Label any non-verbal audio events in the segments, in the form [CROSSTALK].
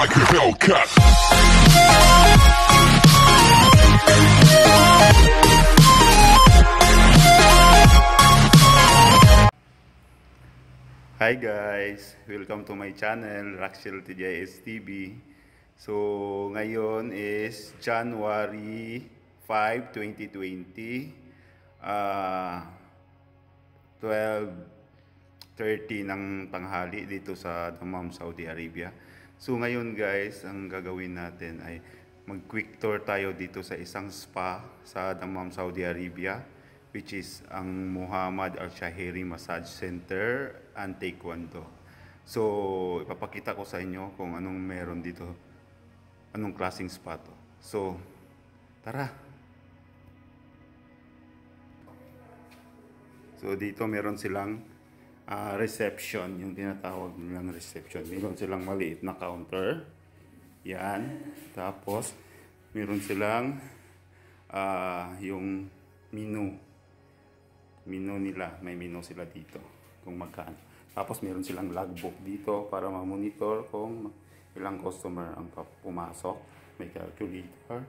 like a Hellcat. Hi guys! Welcome to my channel, Raxel TJS TV. So, ngayon is January 5, 2020. Ah, 12.30 ng tanghali dito sa Dammam, Saudi Arabia. So, ngayon guys, ang gagawin natin ay mag-quick tour tayo dito sa isang spa sa Dammam, Saudi Arabia which is ang Muhammad Al-Shahiri Massage Center and Taekwondo. So, ipapakita ko sa inyo kung anong meron dito. Anong klaseng spa to. So, tara! So, dito meron silang ah, reception, yung tinatawag nilang reception. Meron silang maliit na counter. Yan. Tapos, meron silang ah, yung menu menu nila, may menu sila dito kung magkano. Tapos meron silang logbook dito para ma-monitor kung ilang customer ang pumasok. May calculator.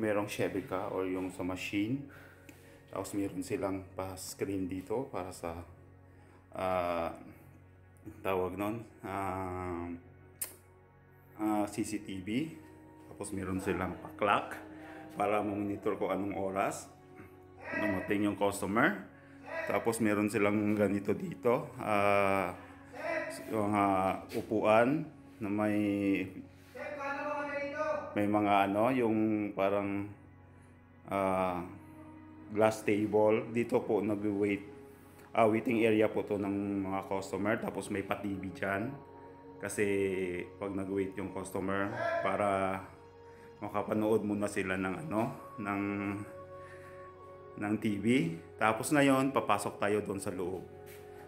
Merong Shebica or yung sa machine. Tapos meron silang pa-screen dito para sa ah, tawag nun ah, ah, CCTV. Tapos meron silang pa-clock para ma-monitor kung anong oras dumating yung customer. Tapos meron silang ganito dito, ah yung ah, upuan na may may mga ano, yung parang ah, glass table. Dito po nag-wait, ah, waiting area po to ng mga customer. Tapos may pa-TV dyan. Kasi pag nag-wait yung customer, para makapanood muna sila ng ano, ng ng TV. Tapos ngayon, papasok tayo doon sa loob.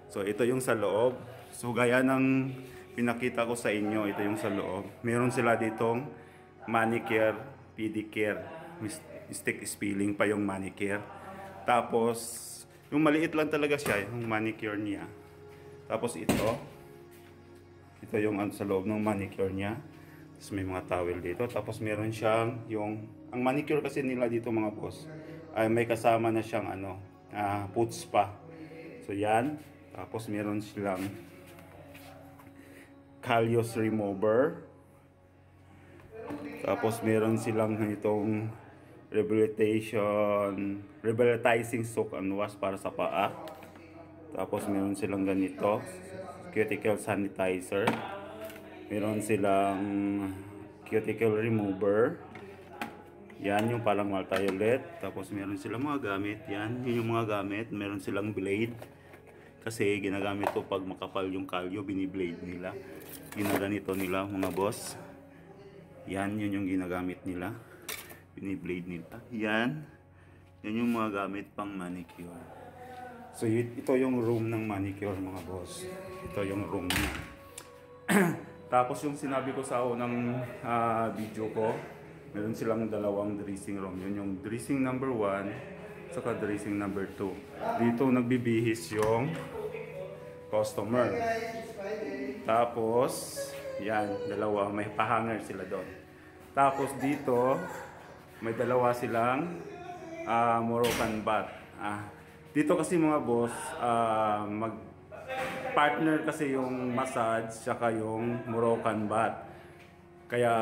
So, ito yung sa loob. So, gaya ng pinakita ko sa inyo, ito yung sa loob. Meron sila ditong manicure, pedicure, stick spilling pa yung manicure. Tapos, yung maliit lang talaga siya, yung manicure niya. Tapos ito, ito yung ano sa loob ng manicure niya. Tapos may mga towel dito. Tapos meron siyang yung, ang manicure kasi nila dito mga boss, ay may kasama na siyang ano, ah, foot spa. So yan. Tapos meron silang callus remover. Tapos meron silang itong rehabilitation, rehabilitizing soak and wash para sa paa. Tapos meron silang ganito, cuticle sanitizer. Meron silang cuticle remover. Yan yung palang multi-ulit. Tapos meron silang mga gamit. Yan, yun yung mga gamit. Meron silang blade. Kasi ginagamit to pag makapal yung kalyo, biniblade nila. Ginaganito nila mga boss. Yan, yun yung ginagamit nila. Biniblade nila. Yan. Yan yung mga gamit pang manicure. So ito yung room ng manicure mga boss. Ito yung room niya. [CLEARS THROAT] Tapos yung sinabi ko sa unang ah, video ko, meron silang dalawang dressing room. Yun yung dressing number 1 saka dressing number 2. Dito nagbibihis yung customer. Tapos, yan, dalawa, may pahanger sila doon. Tapos dito, may dalawa silang ah, Moroccan bat. Ah, dito kasi mga boss, ah, mag partner kasi yung massage saka yung Moroccan bat. Kaya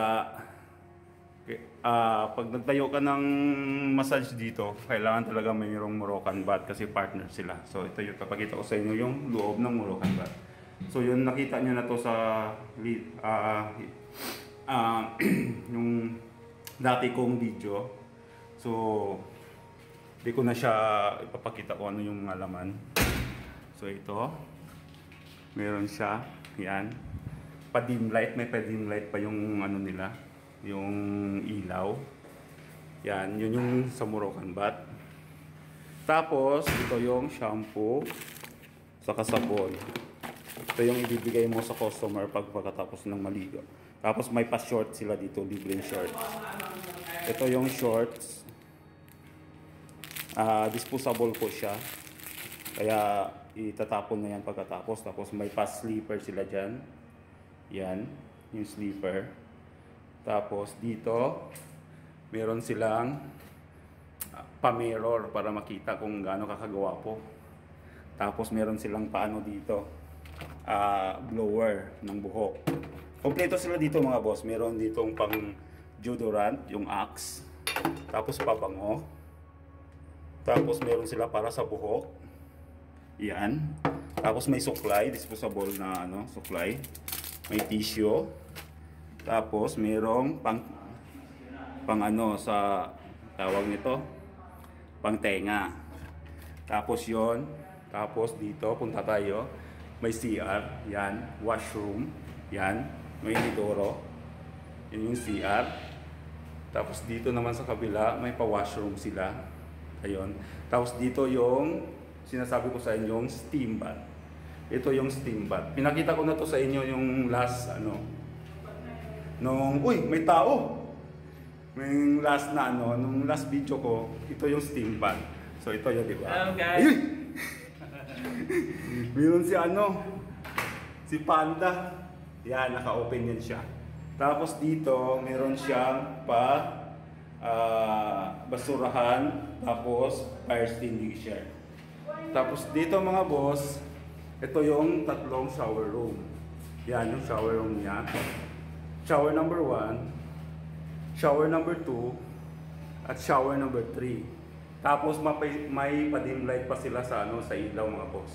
ah pag nagtayo ka ng massage dito, kailangan talaga mayroong Moroccan bat kasi partner sila. So ito yung papakita ko sa inyo yung loob ng Moroccan bat. So yun nakita nyo na to sa ah ah, [CLEARS THROAT] yung dati kong video. So di ko na siya ipapakita kung ano yung laman. So ito, meron siya, yan. Pa-dim light, may pa-dim light pa yung ano nila, yung ilaw. Yan, yun yung sa bat. Tapos, ito yung shampoo, saka sabon. Ito yung ibibigay mo sa customer pag pagkatapos ng maligo. Tapos may pa-short sila dito, libreng short. Ito yung shorts. Ah, disposable po siya. Kaya itatapon na yan pagkatapos. Tapos may pa-sleeper sila dyan. Yan. yung sleeper. Tapos dito, meron silang ah, pa-mirror para makita kung gaano kakagawa po. Tapos meron silang paano dito, ah, blower ng buhok. Kompleto sila dito mga boss. Meron ditong pang deodorant, yung Axe. Tapos pabango. Tapos meron sila para sa buhok. Yan. Tapos may suklay, disposable na ano, suklay. May tissue. Tapos merong pang pang ano sa tawag nito, pang tenga. Tapos yon, tapos dito punta tayo, may CR, yan, washroom, yan, may inidoro. Yun yung CR. Tapos dito naman sa kabila, may pa-washroom sila. Ayun. Tapos dito yung sinasabi ko sa inyo, yung steam bath. Ito yung steam bath. Pinakita ko na to sa inyo yung last ano. Nung, uy, may tao. May last na ano, nung last video ko, ito yung steam bath. So ito yun, di ba? Hello, guys. Ayun! [LAUGHS] Meron si ano, si Panda. Yan, naka-open yan siya. Tapos dito, meron siyang pa ah, basurahan, tapos fire extinguisher. Tapos dito mga boss, ito yung tatlong shower room. Yan yung shower room niya. Shower number 1, shower number 2, at shower number 3. Tapos may, may pa-dim light pa sila sa ano sa ilaw mga boss.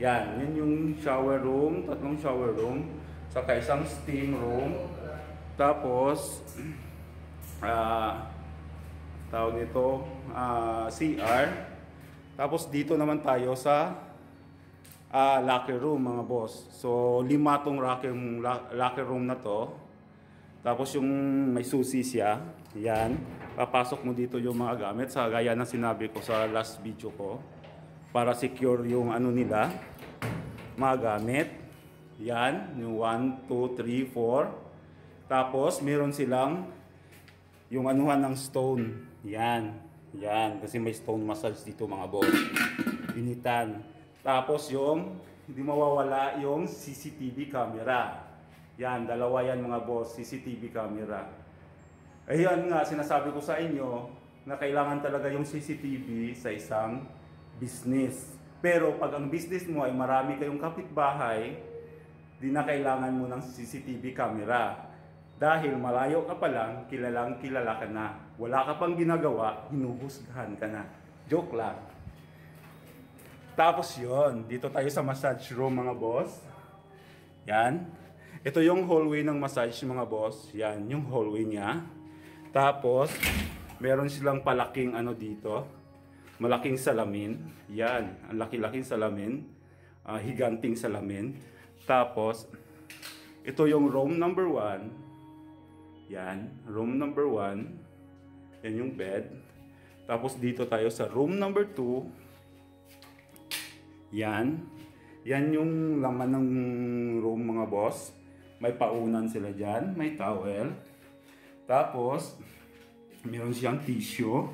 Yan, yun yung shower room, tatlong shower room, saka isang steam room. Tapos [CLEARS THROAT] ah tawag nito ah, CR. Tapos dito naman tayo sa ah, locker room mga boss. So lima tong locker, locker room na to. Tapos yung may susi siya, yan. Papasok mo dito yung mga gamit sa gaya ng sinabi ko sa last video ko. Para secure yung ano nila, mga gamit. Yan, yung 1, 2, 3, 4. Tapos meron silang yung anuhan ng stone. Yan. Yan. Kasi may stone massage dito mga boss. Initan. Tapos yung hindi mawawala yung CCTV camera. Yan, dalawa yan mga boss, CCTV camera. Ayun nga, sinasabi ko sa inyo na kailangan talaga yung CCTV sa isang business. Pero pag ang business mo ay marami kayong kapitbahay, di na kailangan mo ng CCTV camera. Dahil malayo ka pa lang, kilalang kilala ka na. Wala ka pang ginagawa, hinuhusgahan ka na. Joke lang. Tapos yon dito tayo sa massage room mga boss. Yan. Ito yung hallway ng massage mga boss. Yan, yung hallway niya. Tapos, meron silang palaking ano dito. Malaking salamin. Yan, ang laki-laking salamin. Ah, higanting salamin. Tapos, ito yung room number one. Yan, room number one. Yan yung bed. Tapos dito tayo sa room number two. Yan. Yan yung laman ng room mga boss. May paunan sila dyan. May towel. Tapos, meron siyang tissue.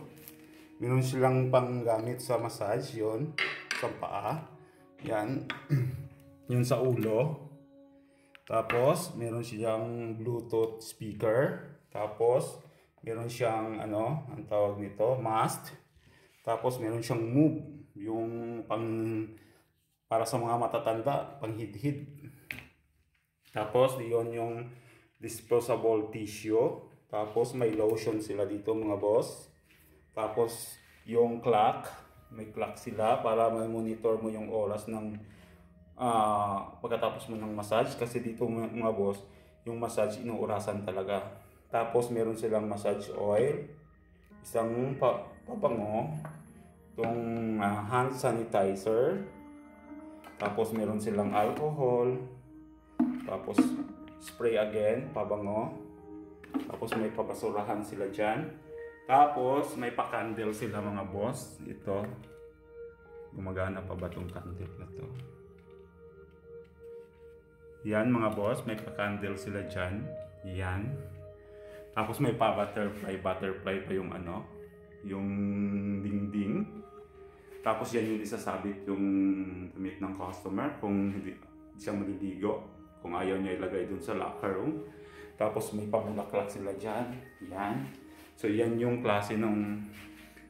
Meron silang panggamit sa massage. Yun. Sa paa. Yan. [CLEARS THROAT] yun sa ulo. Tapos, meron siyang Bluetooth speaker. Tapos, meron siyang, ano, ang tawag nito, mast. Tapos, meron siyang move. Yung pang, para sa mga matatanda, pang hid-hid. Tapos, yun yung disposable tissue. Tapos, may lotion sila dito, mga boss. Tapos, yung clock. May clock sila para may monitor mo yung oras ng ah pagkatapos mo ng massage kasi dito mga, boss yung massage inuurasan talaga. Tapos meron silang massage oil isang pa, pabango itong ah, hand sanitizer tapos meron silang alcohol tapos spray again pabango tapos may papasurahan sila dyan. Tapos may pa-candle sila mga boss. Ito gumagana pa ba tong candle na to yan mga boss, may pa-candle sila dyan. Yan. Tapos may pa-butterfly, butterfly pa yung ano, yung dingding. Tapos yan yung isasabit yung damit ng customer kung hindi siya maliligo. Kung ayaw niya ilagay dun sa locker room. Tapos may pabulaklak sila dyan. Yan. So yan yung klase ng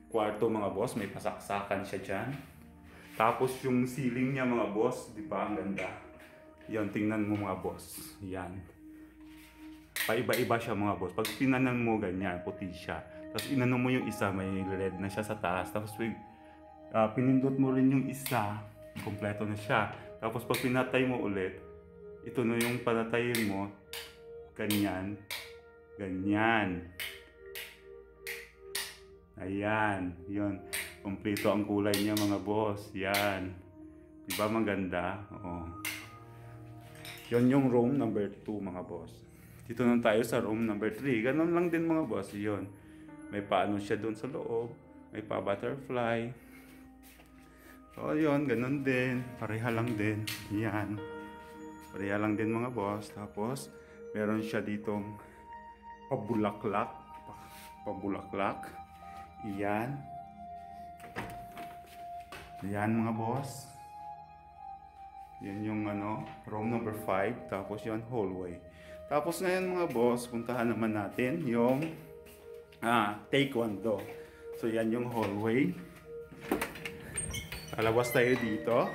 kwarto mga boss. May pasaksakan siya dyan. Tapos yung ceiling niya mga boss, di ba ang ganda. Yan, tingnan mo mga boss. Yan. Paiba-iba siya mga boss. Pag tinanan mo ganyan, puti siya. Tapos inano mo yung isa, may red na siya sa taas. Tapos pag ah, pinindot mo rin yung isa, kompleto na siya. Tapos pag pinatay mo ulit, ito na yung panatayin mo, ganyan, ganyan. Ayan, yun. Kompleto ang kulay niya mga boss. Yan. Diba maganda? Oo. Yun yung room number 2 mga boss. Dito na tayo sa room number 3. Ganon lang din mga boss. Yun. May paano siya doon sa loob. May pa butterfly. So yun, ganon din. Pareha lang din. Yan. Pareha lang din mga boss. Tapos, meron siya ditong pabulaklak. Pa- Pabulaklak. Iyan. Yan mga boss. Yan yung ano, room number 5. Tapos yan, hallway. Tapos ngayon mga boss, puntahan naman natin yung ah, taekwondo. So yan yung hallway. Lalabas tayo dito.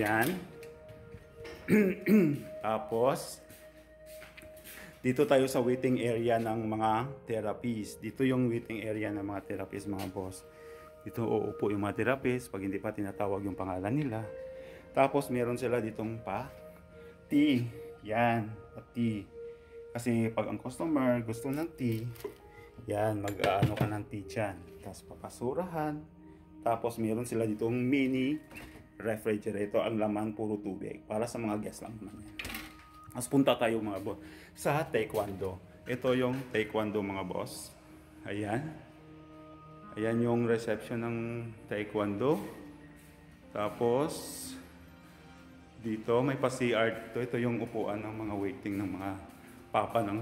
Yan. [CLEARS THROAT] Tapos, dito tayo sa waiting area ng mga therapists. Dito yung waiting area ng mga therapists, mga boss. Dito uupo yung mga therapists pag hindi pa tinatawag yung pangalan nila. Tapos meron sila ditong pa tea. Yan, pa tea. Kasi pag ang customer gusto ng tea, yan, mag-ano ka ng tea dyan. Tapos papasurahan. Tapos meron sila ditong mini refrigerator. Ang laman puro tubig. Para sa mga guests lang naman yan. Mas punta tayo mga boss sa taekwondo. Ito yung taekwondo mga boss. Ayan. Ayan yung reception ng taekwondo. Tapos dito may pa CR dito. Ito yung upuan ng mga waiting ng mga papa ng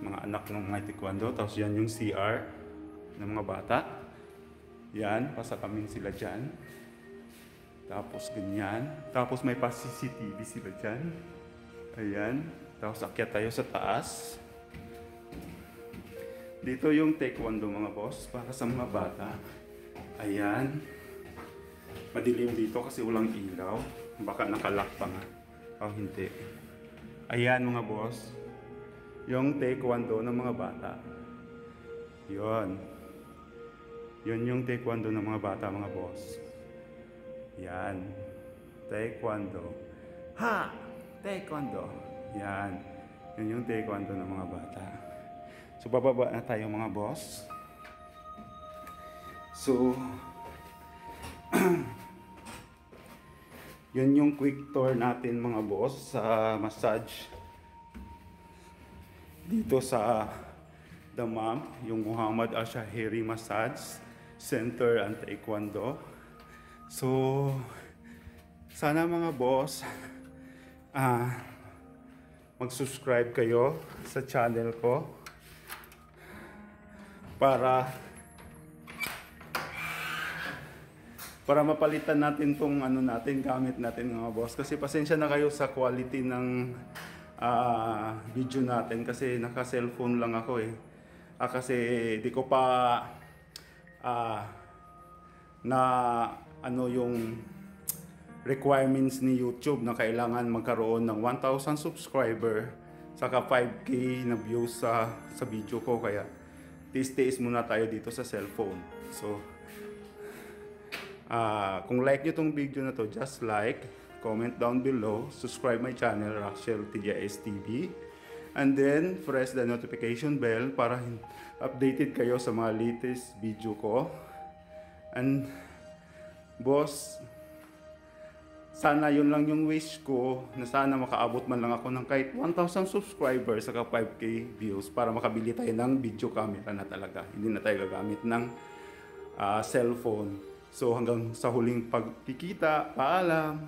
mga anak ng mga taekwondo. Tapos yan yung CR ng mga bata. Yan, pasakamin sila dyan. Tapos ganyan. Tapos may pa CCTV sila dyan. Ayan. Tapos akyat tayo sa taas. Dito yung taekwondo mga boss para sa mga bata. Ayan. Madilim dito kasi walang ilaw. Baka nakalock pa nga. O hindi. Ayan mga boss. Yung taekwondo ng mga bata. Yon. Yon yung taekwondo ng mga bata mga boss. Yan. Taekwondo. Ha! Taekwondo. Yan. Yun yung taekwondo ng mga bata. So, bababa na tayo mga boss. So, [CLEARS THROAT] yun yung quick tour natin mga boss sa massage dito sa Damam, yung Muhammad Al-Shahiri Massage Center and Taekwondo. So, sana mga boss, ah, mag-subscribe kayo sa channel ko para para mapalitan natin tong ano natin gamit natin mga boss. Kasi pasensya na kayo sa quality ng ah, video natin. Kasi naka cellphone lang ako eh. Ah, kasi di ko pa ah, na ano yung requirements ni YouTube na kailangan magkaroon ng 1,000 subscriber saka 5k na views sa sa video ko. Kaya tiis-tiis muna tayo dito sa cellphone so Ah, kung like nyo tong video na to, just like, comment down below, subscribe my channel, Rachel TJS TV, and then press the notification bell para updated kayo sa mga latest video ko. And boss, sana yun lang yung wish ko na sana makaabot man lang ako ng kahit 1,000 subscribers saka 5k views para makabili tayo ng video camera na talaga. Hindi na tayo gagamit ng ah, cellphone. So hanggang sa huling pagkikita, paalam!